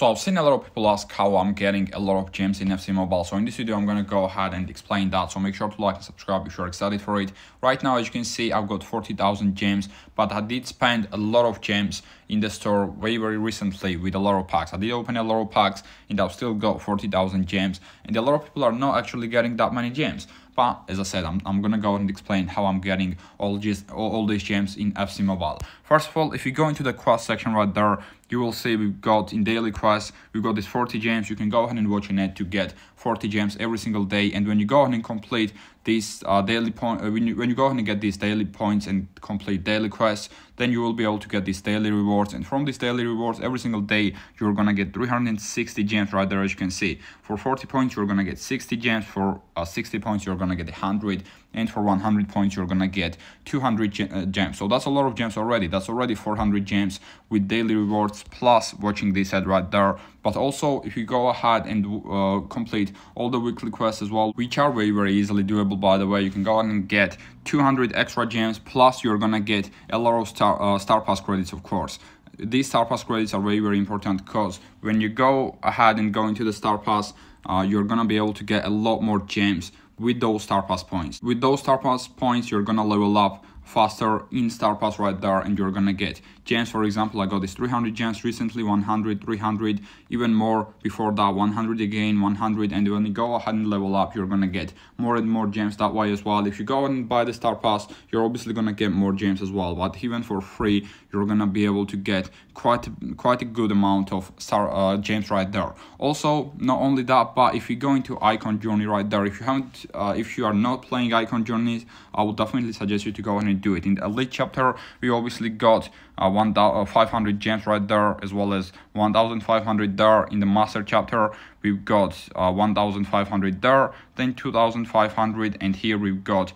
So I've seen a lot of people ask how I'm getting a lot of gems in FC Mobile. So in this video, I'm going to go ahead and explain that. So make sure to like and subscribe if you're excited for it. Right now, as you can see, I've got 40,000 gems, but I did spend a lot of gems in the store very, very recently with a lot of packs. I did open a lot of packs and I've still got 40,000 gems. And a lot of people are not actually getting that many gems. But as I said, I'm, I'm gonna go and explain how I'm getting all, just, all, all these gems in FC Mobile. First of all, if you go into the quest section right there, you will see we've got in daily quests, we've got these 40 gems. You can go ahead and watch an ad to get 40 gems every single day. And when you go ahead and complete these uh, daily point, uh, when, you, when you go ahead and get these daily points and complete daily quests, then you will be able to get these daily rewards. And from these daily rewards, every single day, you're gonna get 360 gems right there, as you can see. For 40 points, you're gonna get 60 gems. For uh, 60 points, you're gonna get 100 and for 100 points you're gonna get 200 uh, gems. So that's a lot of gems already. That's already 400 gems with daily rewards plus watching this ad right there. But also if you go ahead and uh, complete all the weekly quests as well which are very very easily doable by the way you can go ahead and get 200 extra gems plus you're gonna get a lot of star uh, star pass credits of course. These star pass credits are very very important because when you go ahead and go into the star pass uh, you're gonna be able to get a lot more gems with those star pass points. With those star pass points you're gonna level up faster in Star Pass right there and you're gonna get gems for example I got this 300 gems recently 100 300 even more before that 100 again 100 and when you go ahead and level up you're gonna get more and more gems that way as well if you go and buy the Star Pass you're obviously gonna get more gems as well but even for free you're gonna be able to get quite quite a good amount of star uh, gems right there also not only that but if you go into icon journey right there if you haven't uh, if you are not playing icon journeys I would definitely suggest you to go ahead and do it. In the elite chapter, we obviously got uh, 1,500 uh, gems right there, as well as 1,500 there. In the master chapter, we've got uh, 1,500 there, then 2,500, and here we've got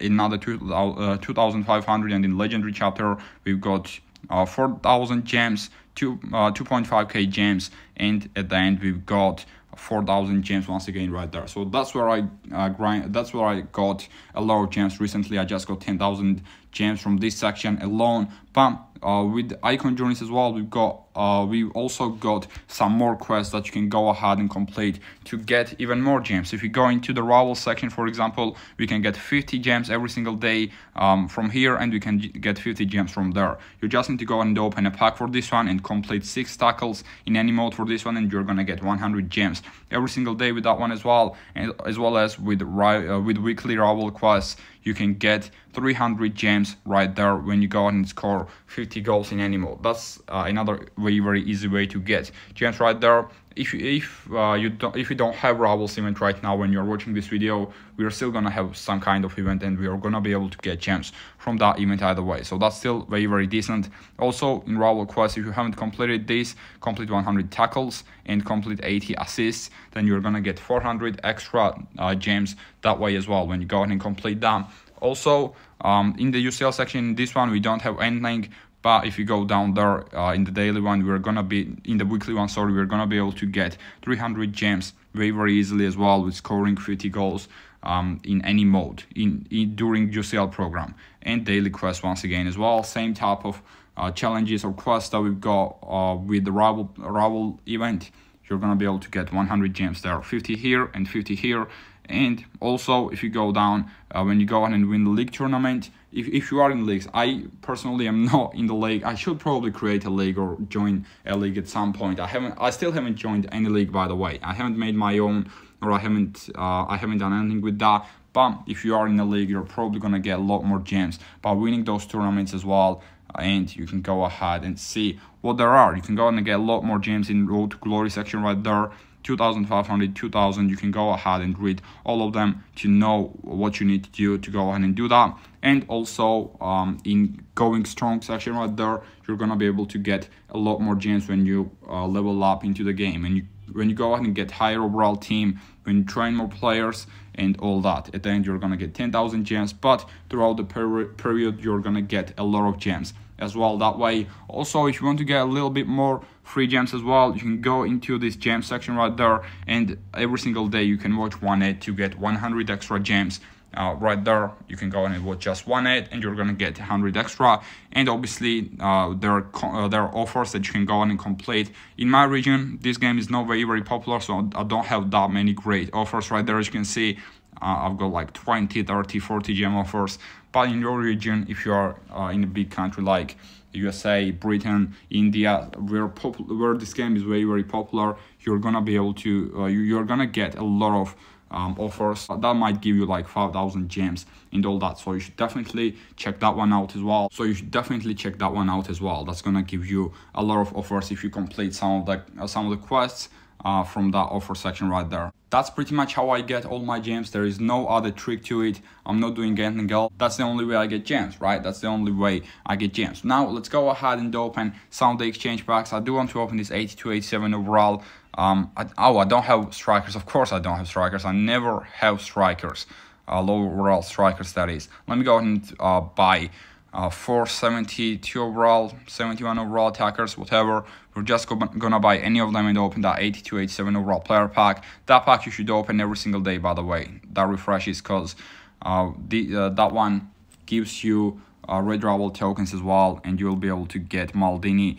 another 2,500. 2, uh, and in legendary chapter, we've got uh, 4,000 gems, 2 uh, 2.5k gems, and at the end we've got 4000 gems once again right there so that's where i uh, grind that's where i got a lot of gems recently i just got 10000 gems from this section alone. But uh, with icon journeys as well we've got uh, we also got some more quests that you can go ahead and complete to get even more gems. If you go into the rival section for example we can get 50 gems every single day um, from here and we can get 50 gems from there. You just need to go and open a pack for this one and complete six tackles in any mode for this one and you're gonna get 100 gems every single day with that one as well and as well as with uh, with weekly rival quests you can get 300 gems right there when you go out and score 50 goals in any mode that's uh, another very very easy way to get gems right there if you, if uh, you don't if you don't have Rivals event right now when you're watching this video, we are still gonna have some kind of event and we are gonna be able to get gems from that event either way. So that's still very very decent. Also in Rival Quest, if you haven't completed this, complete 100 tackles and complete 80 assists, then you're gonna get 400 extra uh, gems that way as well when you go ahead and complete them. Also, um, in the UCL section, this one we don't have anything, but if you go down there uh, in the daily one we're gonna be in the weekly one sorry we're gonna be able to get 300 gems very very easily as well with scoring 50 goals um, in any mode in, in during UCL program and daily quest once again as well. Same type of uh, challenges or quests that we've got uh, with the rival rival event. You're gonna be able to get 100 gems there. 50 here and 50 here and also if you go down uh, when you go on and win the league tournament if, if you are in leagues i personally am not in the league. I should probably create a league or join a league at some point. I haven't i still haven't joined any league by the way. I haven't made my own or i haven't uh, i haven't done anything with that. But if you are in a league you're probably going to get a lot more gems by winning those tournaments as well. And you can go ahead and see what there are. You can go and get a lot more gems in road to glory section right there 2500 2000 you can go ahead and read all of them to know what you need to do to go ahead and do that. And also um, in going strong section right there you're gonna be able to get a lot more gems when you uh, level up into the game. And you when you go ahead and get higher overall team when you train more players and all that at the end you're gonna get 10,000 gems. But throughout the peri period you're gonna get a lot of gems as well that way. Also if you want to get a little bit more free gems as well you can go into this gem section right there and every single day you can watch one ad to get 100 extra gems. Uh, right there you can go and with just one ad and you're gonna get 100 extra. And obviously uh, there are uh, there are offers that you can go on and complete. In my region this game is not very very popular so i don't have that many great offers right there as you can see uh, I've got like 20, 30, 40 gem offers. But in your region, if you are uh, in a big country like USA, Britain, India, where where this game is very very popular, you're gonna be able to uh, you, you're gonna get a lot of um, offers that might give you like 5000 gems and all that so you should definitely check that one out as well so you should definitely check that one out as well that's gonna give you a lot of offers if you complete some of the uh, some of the quests uh, from that offer section right there. That's pretty much how I get all my gems. There is no other trick to it. I'm not doing anything else. That's the only way I get gems, right? That's the only way I get gems. Now let's go ahead and open some of the exchange packs. I do want to open this 82, 87 overall. Um, I, oh, I don't have strikers. Of course I don't have strikers. I never have strikers. Uh, low overall strikers, that is. Let me go ahead and uh, buy uh, 472 overall, 71 overall attackers, whatever. We're just go gonna buy any of them and open that 82, 87 overall player pack. That pack you should open every single day, by the way. That refreshes because uh, the uh, that one gives you uh, red Rival tokens as well, and you'll be able to get Maldini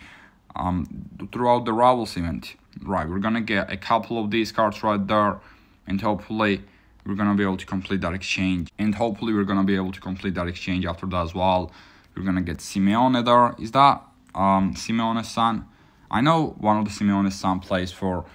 um, throughout the Rivals event. Right, we're gonna get a couple of these cards right there, and hopefully we're gonna be able to complete that exchange. And hopefully we're gonna be able to complete that exchange after that as well. We're gonna get Simeone there. Is that um Simeone's son? I know one of the Simeone's son plays for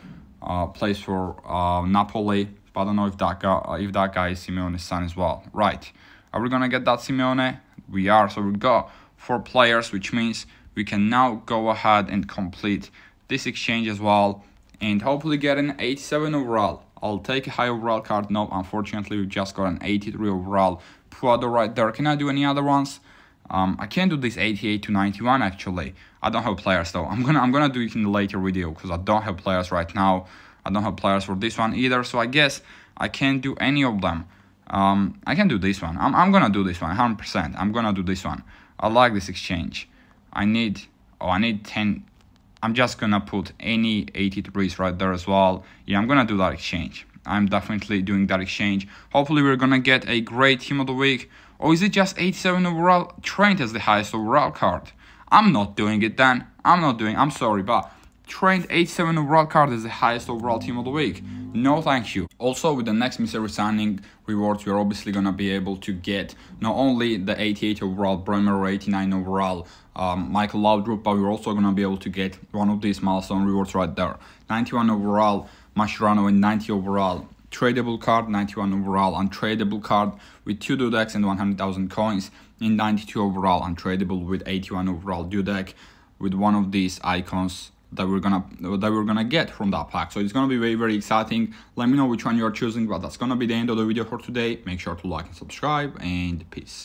uh plays for uh Napoli but I don't know if that guy if that guy is Simeone's son as well. Right. Are we gonna get that Simeone? We are. So we got four players which means we can now go ahead and complete this exchange as well and hopefully get an 87 overall I'll take a high overall card. No, unfortunately, we just got an 83 overall Prado right there. Can I do any other ones? Um, I can't do this 88 to 91 actually. I don't have players though. I'm gonna I'm gonna do it in the later video because I don't have players right now. I don't have players for this one either. So I guess I can't do any of them. Um, I can do this one. I'm I'm gonna do this one 100%. I'm gonna do this one. I like this exchange. I need oh I need 10 I'm just gonna put any 80 degrees right there as well. Yeah, I'm gonna do that exchange. I'm definitely doing that exchange. Hopefully we're gonna get a great team of the week. Or is it just 87 overall? Trent as the highest overall card. I'm not doing it then. I'm not doing I'm sorry, but Trent 87 overall card is the highest overall team of the week. No thank you. Also with the next mystery signing rewards, we're obviously gonna be able to get not only the 88 overall Bremer or 89 overall um, Michael Laudrup, but we're also gonna be able to get one of these milestone rewards right there. 91 overall Mascherano and 90 overall tradable card, 91 overall untradable card with 2 Dudeks and 100,000 coins, and 92 overall untradable with 81 overall Dudek with one of these icons that we're gonna that we're gonna get from that pack. So it's gonna be very very exciting. Let me know which one you're choosing but that's gonna be the end of the video for today. Make sure to like and subscribe and peace